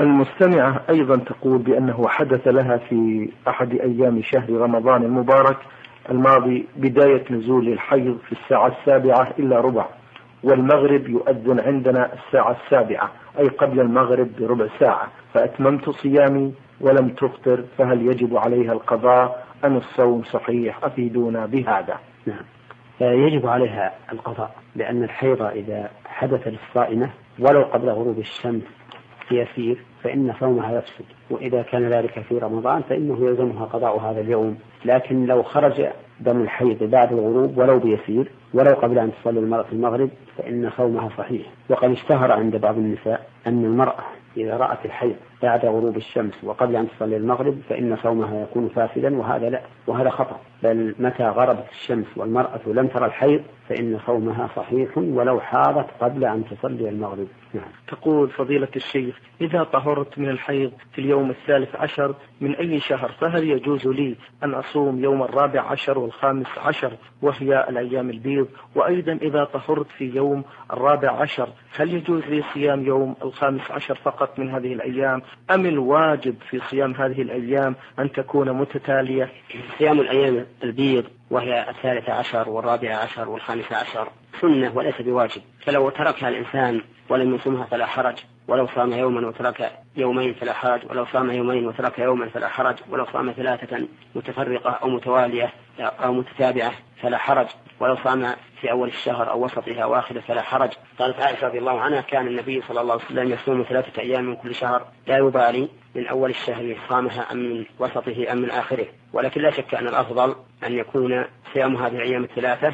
المستمعة أيضا تقول بأنه حدث لها في أحد أيام شهر رمضان المبارك الماضي بداية نزول الحيض في الساعة السابعة إلا ربع والمغرب يؤذن عندنا الساعة السابعة أي قبل المغرب بربع ساعة. فأتممت صيامي ولم تفطر فهل يجب عليها القضاء؟ أم الصوم صحيح أفيدونا بهذا. نعم. يجب عليها القضاء لأن الحيض إذا حدث للصائمة ولو قبل غروب الشمس يسير فإن صومها يفسد وإذا كان ذلك في رمضان فإنه يلزمها قضاء هذا اليوم. لكن لو خرج دم الحيض بعد الغروب ولو بيسير ولو قبل أن تصلي المرأة المغرب فإن صومها صحيح. وقد اشتهر عند بعض النساء أن المرأة إذا رأت الحيض بعد غروب الشمس وقبل أن تصلي المغرب فإن صومها يكون فاسدا وهذا لا وهذا خطأ. بل متى غربت الشمس والمرأة لم ترى الحيض فإن صومها صحيح ولو حاضت قبل أن تصلي المغرب. نعم. تقول فضيلة الشيخ إذا طهرت من الحيض في اليوم الثالث عشر من أي شهر فهل يجوز لي أن أصوم يوم الرابع عشر والخامس عشر وهي الأيام البيض؟ وأيضا إذا طهرت في يوم الرابع عشر هل يجوز لي صيام يوم الخامس عشر فقط من هذه الأيام؟ أم الواجب في صيام هذه الأيام أن تكون متتالية؟ صيام الأيام البيض وهي الثالثة عشر والرابعة عشر والخامسة عشر سنة وليس بواجب. فلو تركها الإنسان ولم يصومها فلا حرج. ولو صام يوما وترك يومين فلا حرج. ولو صام يومين وترك يوما فلا حرج. ولو صام ثلاثة متفرقة أو متوالية أو متتابعة فلا حرج. ولو صام في أول الشهر أو وسطه أو آخره فلا حرج. قالت عائشة رضي الله عنها كان النبي صلى الله عليه وسلم يصوم ثلاثة أيام من كل شهر. لا يبالي من أول الشهر صامها أم من وسطه أم من آخره. ولكن لا شك أن الأفضل أن يكون صيام هذه الأيام الثلاثة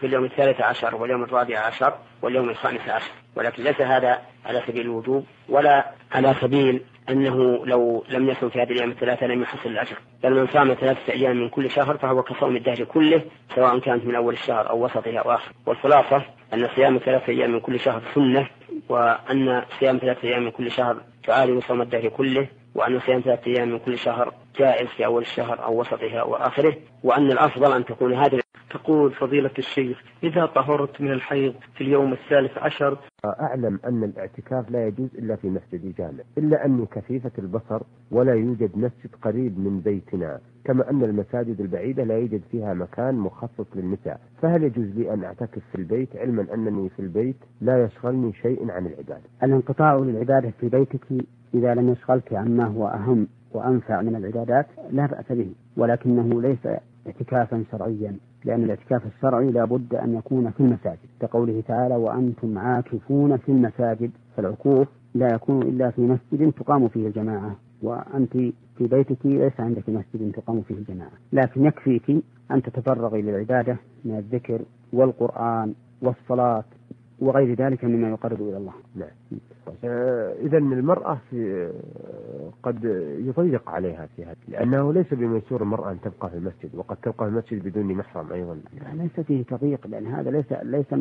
في اليوم الثالث عشر واليوم الرابع عشر واليوم الخامس عشر. ولكن ليس هذا على سبيل الوجوب ولا على سبيل أنه لو لم يصم في هذه الأيام الثلاثة لم يحصل الأجر بل من صام ثلاثة أيام من كل شهر فهو كصوم الدهر كله سواء كانت من أول الشهر أو وسطه أو آخره والخلاصة أن صيام ثلاثة أيام من كل شهر سنة وأن صيام ثلاثة أيام من كل شهر تعادل صوم الدهر كله وأن صيام ثلاثة أيام من كل شهر جائز في أول الشهر أو وسطه أو آخره وأن الأفضل أن تكون هذه تقول فضيلة الشيخ إذا طهرت من الحيض في اليوم الثالث عشر؟ أعلم أن الاعتكاف لا يجوز إلا في مسجد جامع إلا أني كثيفة البصر ولا يوجد مسجد قريب من بيتنا كما أن المساجد البعيدة لا يوجد فيها مكان مخصص للنساء فهل يجوز لي أن أعتكف في البيت علما أنني في البيت لا يشغلني شيء عن العبادة؟ الانقطاع للعبادة في بيتك إذا لم يشغلك عما هو أهم وأنفع من العبادات لا بأس به ولكنه ليس اعتكافا شرعيا. لأن الاعتكاف الشرعي لا بد أن يكون في المساجد. كقوله تعالى وأنتم عاكفون في المساجد فالعكوف لا يكون إلا في مسجد تقام فيه الجماعة. وأنت في بيتك ليس عندك مسجد تقام فيه الجماعة. لكن يكفيك أن تتفرغي للعبادة من الذكر والقرآن والصلاة وغير ذلك مما يقرب إلى الله. نعم. آه، إذا المرأة في آه، قد يضيق عليها في هذا لأنه ليس بميسور المرأة أن تبقى في المسجد وقد تبقى في المسجد بدون محرم أيضا. ليس فيه تضييق لأن هذا ليس ليس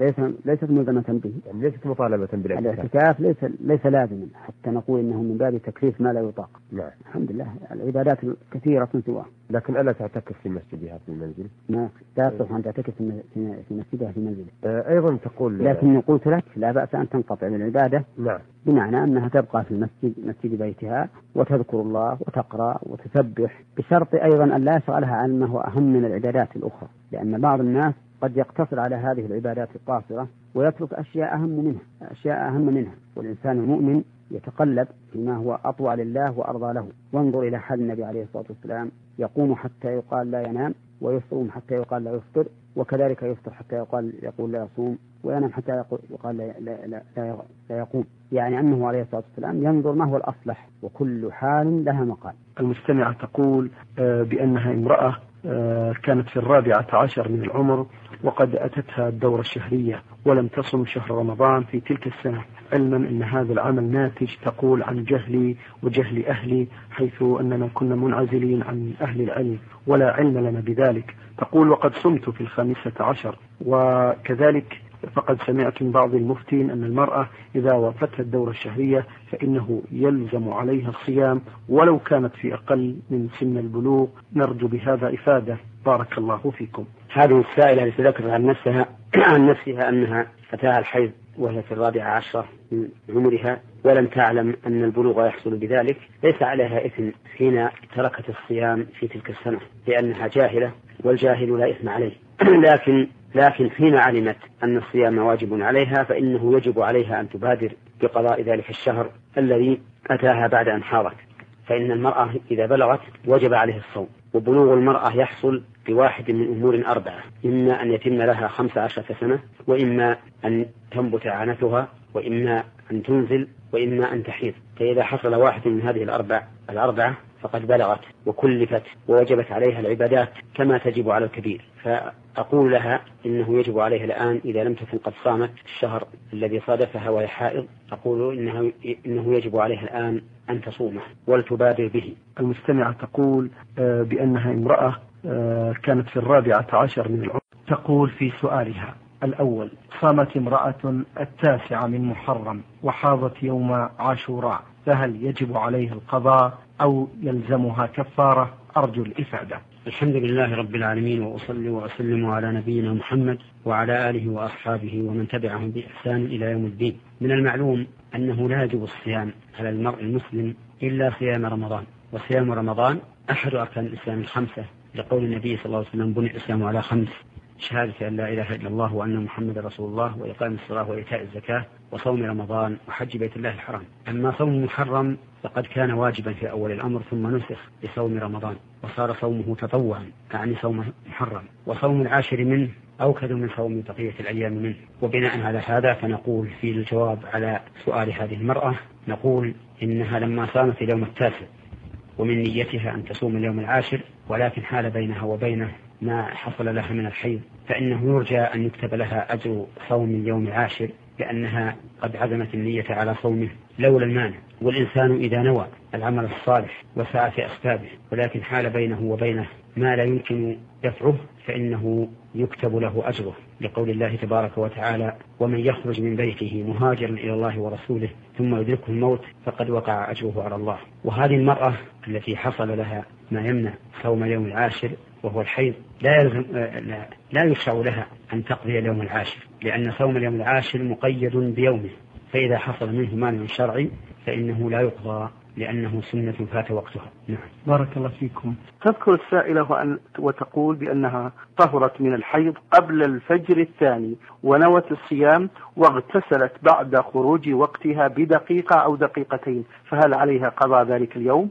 ليس ليست ملزمة به. يعني ليست مطالبة بالاعتكاف الاعتكاف ليس ليس لازما حتى نقول إنه من باب تكليف ما لا يطاق. نعم. الحمد لله العبادات كثيرة سواه. لكن ألا تعتكف في مسجدها في المنزل؟ ما لا تصح أن تعتكف في مسجدها في منزلها آه، أيضا تقول لكن قلت لك لا بأس أن تنقطع من العبادة. نعم. بمعنى أنها تبقى في المسجد مسجد بيتها وتذكر الله وتقرأ وتسبح بشرط أيضا أن لا يشغلها عن ما هو أهم من العبادات الأخرى. لأن بعض الناس قد يقتصر على هذه العبادات القاصرة ويترك أشياء أهم منها أشياء أهم منها. والإنسان المؤمن يتقلب فيما هو أطوع لله وأرضى له. وانظر إلى حال النبي عليه الصلاة والسلام يقوم حتى يقال لا ينام ويصوم حتى يقال لا يفطر وكذلك يفطر حتى يقال يقول لا يصوم وينام حتى يقال لا, لا, لا, لا, لا يقوم. يعني أنه عليه الصلاة والسلام ينظر ما هو الأصلح وكل حال لها مقال. المستمعة تقول آه، بأنها امرأة آه، كانت في الرابعة عشر من العمر وقد أتتها الدورة الشهرية ولم تصم شهر رمضان في تلك السنة. علما أن هذا العمل ناتج تقول عن جهلي وجهل أهلي حيث أننا كنا منعزلين عن أهل العلم ولا علم لنا بذلك. تقول وقد صمت في الخامسة عشر وكذلك فقد سمعت من بعض المفتين أن المرأة إذا وافته الدورة الشهرية فإنه يلزم عليها الصيام ولو كانت في أقل من سن البلوغ. نرجو بهذا إفادة. بارك الله فيكم. هذه السائلة التي عن نفسها عن نفسها أنها أتاها الحيض. وهي في الرابعة عشرة من عمرها ولم تعلم أن البلوغ يحصل بذلك. ليس عليها إثم حين تركت الصيام في تلك السنة لأنها جاهلة والجاهل لا إثم عليه. لكن لكن حين علمت أن الصيام واجب عليها فإنه يجب عليها أن تبادر بقضاء ذلك الشهر الذي أتاها بعد أن حاضت. فإن المرأة إذا بلغت وجب عليها الصوم. وبلوغ المرأة يحصل بواحد من أمور أربعة. إما أن يتم لها خمس عشرة سنة وإما أن تنبت عنتها وإما أن تنزل وإما أن تحيض. فإذا حصل واحد من هذه الأربع الأربعة فقد بلغت وكلفت ووجبت عليها العبادات كما تجب على الكبير. فأقول لها إنه يجب عليها الآن إذا لم تكن قد صامت الشهر الذي صادفها وهي حائض. أقول إنه, إنه يجب عليها الآن أن تصومه ولتبادر به. المستمعة تقول آه، بأنها امرأة كانت في الرابعة عشر من العمر. تقول في سؤالها الأول صامت امرأة التاسع من محرم وحاضت يوم عاشوراء فهل يجب عليها القضاء أو يلزمها كفارة؟ أرجو الإفادة. الحمد لله رب العالمين وأصلي وأسلم على نبينا محمد وعلى آله وأصحابه ومن تبعهم بإحسان إلى يوم الدين. من المعلوم أنه لا يجب الصيام على المرء المسلم إلا صيام رمضان وصيام رمضان أحد أركان الإسلام الخمسة. لقول النبي صلى الله عليه وسلم بني الإسلام على خمس شهادة أن لا إله إلا الله وأن محمد رسول الله وإقام الصلاة وإيتاء الزكاة وصوم رمضان وحج بيت الله الحرام. أما صوم محرم فقد كان واجبا في أول الأمر ثم نسخ بصوم رمضان وصار صومه تطوعا أعني صوم محرم. وصوم العاشر منه أوكد من صوم بقية الأيام منه. وبناء على هذا فنقول في الجواب على سؤال هذه المرأة نقول إنها لما صامت اليوم التاسع ومن نيتها أن تصوم اليوم العاشر ولكن حال بينها وبينه ما حصل لها من الحيض فإنه يرجى أن يكتب لها أجر صوم اليوم العاشر لأنها قد عزمت النية على صومه لولا المانع والإنسان إذا نوى. العمل الصالح وسعى في أسبابه ولكن حال بينه وبينه ما لا يمكن دفعه فإنه يكتب له أجره. لقول الله تبارك وتعالى ومن يخرج من بيته مهاجرا إلى الله ورسوله ثم يدركه الموت فقد وقع أجره على الله. وهذه المرأة التي حصل لها ما يمنع صوم اليوم العاشر وهو الحيض لا يلزم لا, لا يشرع لها أن تقضي اليوم العاشر لأن صوم اليوم العاشر مقيد بيومه فإذا حصل منه مانع شرعي فإنه لا يقضى لأنه سنة فات وقتها. نعم. بارك الله فيكم. تذكر السائلة وأن وتقول بأنها طهرت من الحيض قبل الفجر الثاني ونوت الصيام واغتسلت بعد خروج وقتها بدقيقة أو دقيقتين فهل عليها قضاء ذلك اليوم؟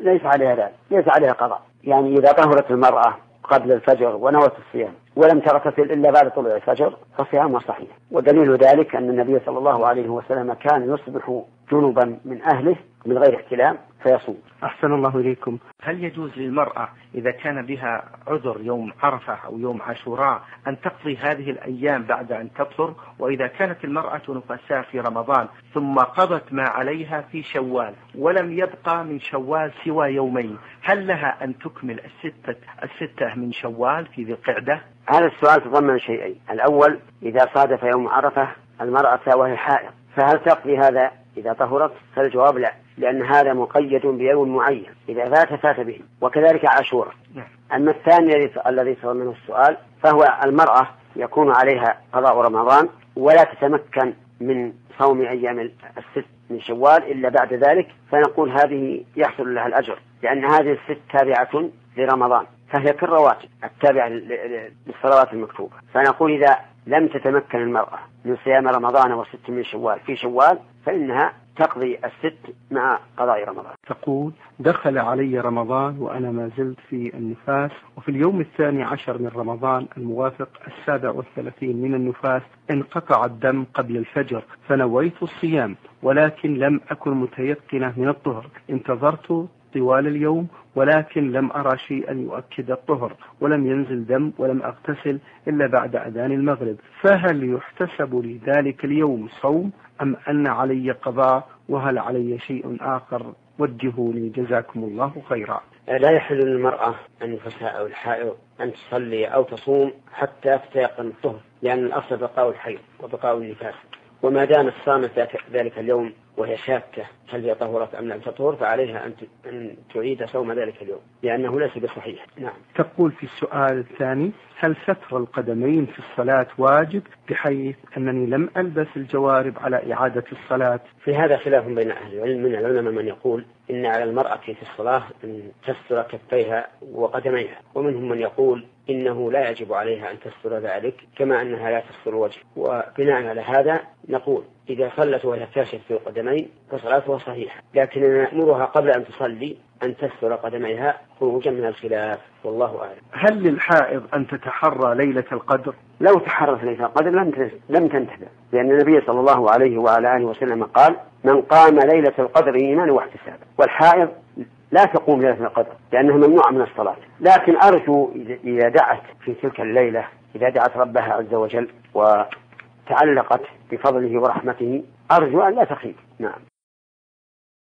ليس عليها ذلك. ليس عليها قضاء. يعني إذا طهرت المرأة قبل الفجر ونوت الصيام ولم تغتسل إلا بعد طلوع الفجر فصيامها صحيح. ودليل ذلك أن النبي صلى الله عليه وسلم كان يصبح جنبا من أهله من غير احتلام فيصوم. أحسن الله إليكم. هل يجوز للمرأة إذا كان بها عذر يوم عرفة أو يوم عاشوراء أن تقضي هذه الأيام بعد أن تبصر وإذا كانت المرأة نفساء في رمضان ثم قضت ما عليها في شوال ولم يبقى من شوال سوى يومين هل لها أن تكمل الستة, الستة من شوال في ذي القعدة؟ هذا السؤال تضمن شيئين. الأول إذا صادف يوم عرفة المرأة وهي حائض فهل تقضي هذا إذا طهرت فالجواب لا لأن هذا مقيد بيوم معين إذا فات فات به وكذلك عاشوراء نعم. أما الثاني الذي صار منه السؤال فهو المرأة يكون عليها قضاء رمضان ولا تتمكن من صوم أيام الست من شوال إلا بعد ذلك فنقول هذه يحصل لها الأجر لأن هذه الست تابعة لرمضان فهي كالرواتب التابعة للصلوات المكتوبة. فنقول إذا لم تتمكن المرأة من صيام رمضان وست من شوال في شوال فإنها تقضي الست مع قضاء رمضان. تقول دخل علي رمضان وأنا ما زلت في النفاس وفي اليوم الثاني عشر من رمضان الموافق السابع والثلاثين من النفاس انقطع الدم قبل الفجر فنويت الصيام ولكن لم أكن متيقنة من الطهر. انتظرت طوال اليوم ولكن لم أرى شيئا يؤكد الطهر ولم ينزل دم ولم أغتسل إلا بعد أذان المغرب. فهل يحتسب لي ذلك اليوم صوم؟ أم أن علي قضاء؟ وهل علي شيء آخر؟ وجهوني جزاكم الله خيرا. لا يحل للمرأة النفساء أو الحائض أن تصلي أو تصوم حتى تتيقن الطهر لأن الأصل بقاء الحيض وبقاء النفاس. وما دامت صامت ذلك اليوم وهي شاكة هل هي طهرت أم لم تطهر؟ فعليها أن أن تعيد صوم ذلك اليوم لأنه ليس بصحيح. نعم. تقول في السؤال الثاني هل ستر القدمين في الصلاة واجب بحيث أنني لم ألبس الجوارب على إعادة الصلاة؟ في هذا خلاف بين أهل العلم. من العلماء من يقول إن على المرأة في الصلاة أن تستر كفيها وقدميها ومنهم من يقول إنه لا يجب عليها أن تستر ذلك كما أنها لا تستر الوجه. وبناء على هذا نقول إذا صلت وهي كاشف في القدمين فصلاتها صحيحة لكن نأمرها قبل أن تصلي أن تستر قدميها خروجا من الخلاف والله أعلم. هل للحائض أن تتحرى ليلة القدر؟ لو تحرت ليلة القدر لم لم تنتبه لأن النبي صلى الله عليه وعلى آله وسلم قال من قام ليلة القدر إيمانا واحتسابا. والحائض لا تقوم ليلة القدر لأنها ممنوعة من الصلاة. لكن أرجو إذا دعت في تلك الليلة إذا دعت ربها عز وجل وتعلقت بفضله ورحمته أرجو أن لا تخيب. نعم.